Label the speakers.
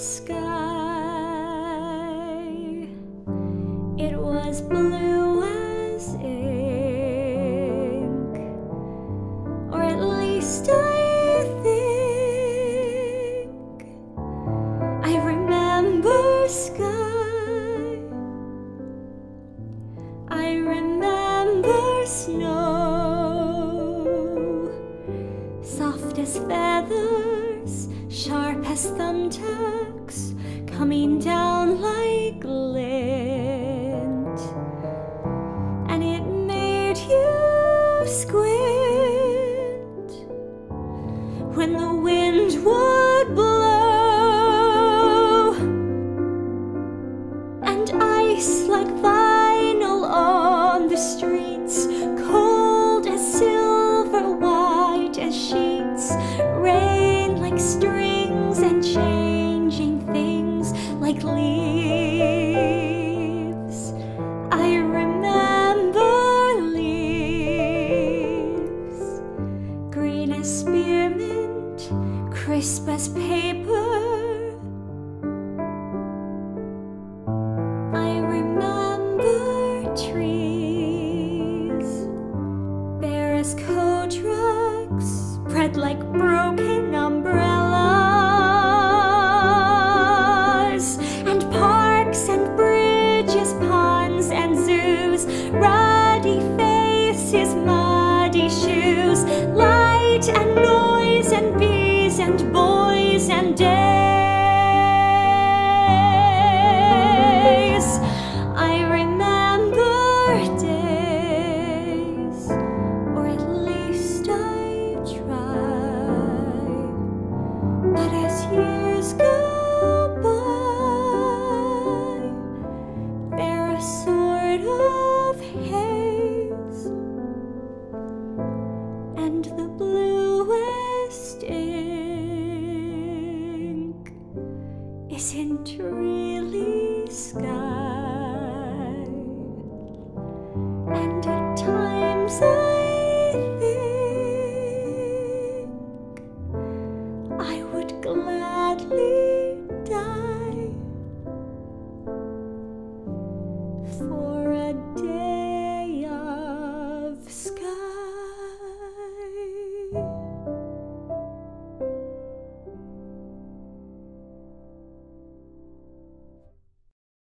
Speaker 1: sky. It was blue as ink, or at least I think I remember sky. I remember snow. Soft as feathers, sharp as thumbtacks, coming down like lint, and it made you squint. When the leaves. I remember leaves, green as spearmint, crisp as paper. I remember trees, bare as coat spread like broken light and noise and bees and boys and days. I remember days, or at least I try. But as years go by, they're a sort isn't really sky. And at times I think I would gladly die for.